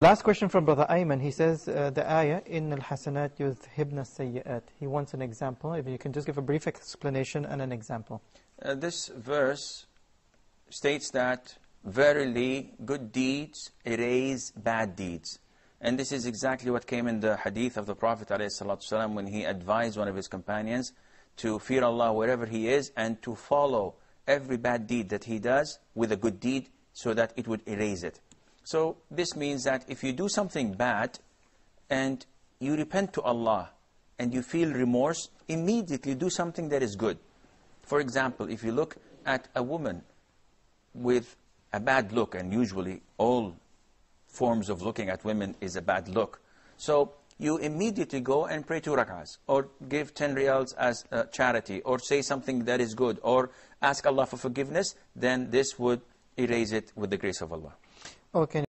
Last question from Brother Ayman. He says uh, the ayah in al-hasanat yuzhibna sayyat. He wants an example. If you can just give a brief explanation and an example. Uh, this verse states that verily good deeds erase bad deeds. And this is exactly what came in the hadith of the Prophet ﷺ when he advised one of his companions to fear Allah wherever he is and to follow every bad deed that he does with a good deed so that it would erase it. So this means that if you do something bad and you repent to Allah and you feel remorse, immediately do something that is good. For example, if you look at a woman with a bad look, and usually all forms of looking at women is a bad look. So you immediately go and pray two rak'ahs, or give 10 riyals as charity, or say something that is good, or ask Allah for forgiveness, then this would erase it with the grace of Allah. Okay.